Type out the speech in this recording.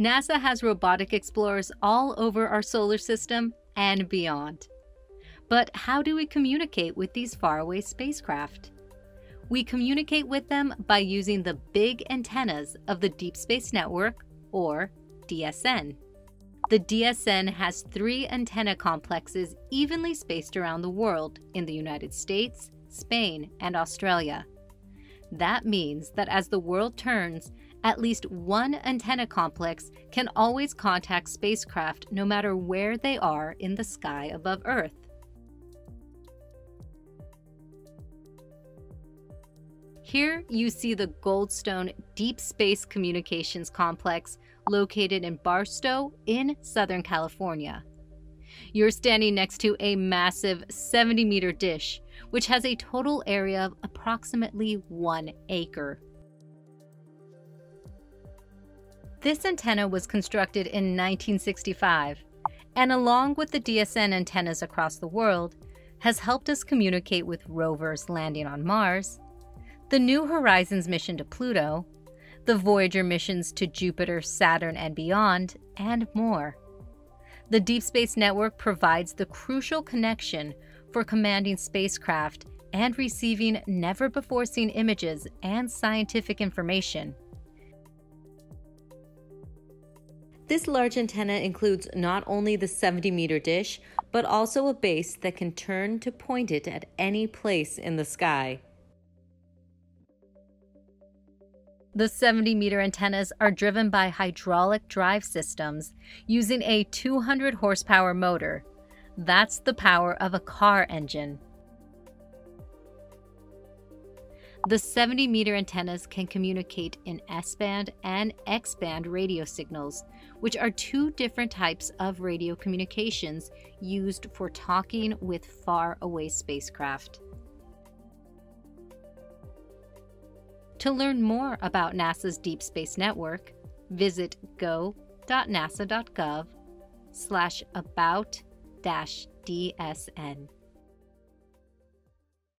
NASA has robotic explorers all over our solar system and beyond. But how do we communicate with these faraway spacecraft? We communicate with them by using the big antennas of the Deep Space Network, or DSN. The DSN has three antenna complexes evenly spaced around the world in the United States, Spain, and Australia. That means that as the world turns, at least one antenna complex can always contact spacecraft no matter where they are in the sky above Earth. Here you see the Goldstone Deep Space Communications Complex located in Barstow in Southern California. You're standing next to a massive 70 meter dish, which has a total area of approximately one acre. This antenna was constructed in 1965, and along with the DSN antennas across the world, has helped us communicate with rovers landing on Mars, the New Horizons mission to Pluto, the Voyager missions to Jupiter, Saturn, and beyond, and more. The Deep Space Network provides the crucial connection for commanding spacecraft and receiving never before seen images and scientific information. This large antenna includes not only the 70 meter dish, but also a base that can turn to point it at any place in the sky. The 70 meter antennas are driven by hydraulic drive systems using a 200 horsepower motor. That's the power of a car engine. The 70 meter antennas can communicate in S band and X band radio signals, which are two different types of radio communications used for talking with far away spacecraft. To learn more about NASA's Deep Space Network, visit go.nasa.gov slash about-dsn.